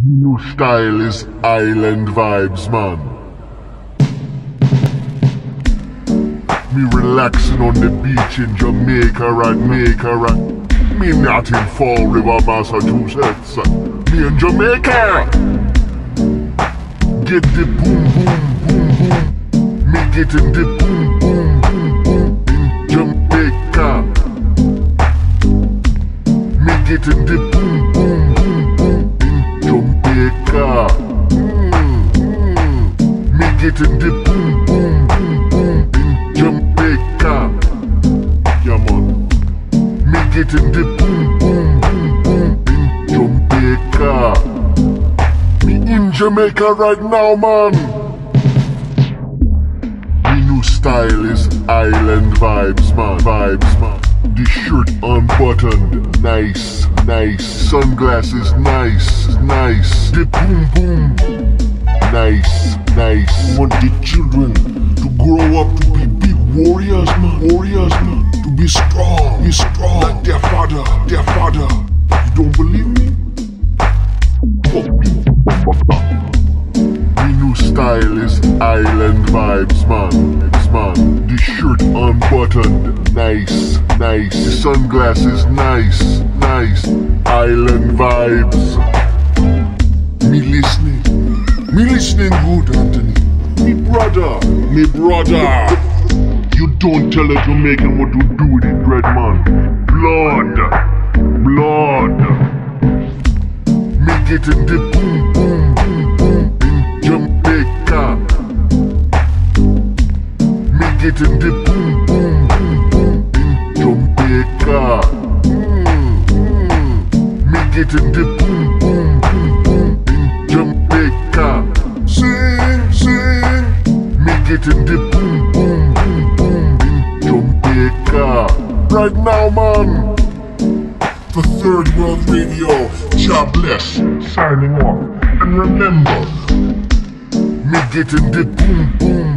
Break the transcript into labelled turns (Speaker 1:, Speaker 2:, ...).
Speaker 1: Me new style is island vibes, man. Me relaxing on the beach in Jamaica, right? Jamaica, right? Me not in Fall River, Massachusetts. Me in Jamaica. Get the boom, boom, boom, boom. Me getting the boom, boom, boom, boom in Jamaica. Me getting the boom, boom, boom, Jamaica. Mm, mm. Me getting the boom, boom, boom, boom in Jamaica. Yeah, man. Me getting the boom, boom, boom, boom in Jamaica. Me in Jamaica right now, man. Style is island vibes, man. Vibes, man. The shirt unbuttoned, nice, nice. Sunglasses, nice, nice. The boom boom, nice, nice.
Speaker 2: want the children to grow up to be big warriors, man. Warriors, man. To be strong, be strong like their father, their father. You don't believe me? You.
Speaker 1: Me new style is island vibes, man. Man. The shirt unbuttoned, nice, nice. The sunglasses, nice, nice. Island vibes.
Speaker 2: Listening, me listening good, Anthony. Me brother, me brother.
Speaker 1: You don't tell a Jamaican what to do with it, dread man. Blood, blood. Me getting the boom, boom, boom, boom in Jamaica. Me getting the boom, boom, boom, boom in Jamaica. Mm, mm. Me getting the boom, boom Getting the boom, boom, boom, boom in Jamaica. Right now, man.
Speaker 2: For Third World Radio, God bless. Signing off. And remember,
Speaker 1: Me getting the boom, boom,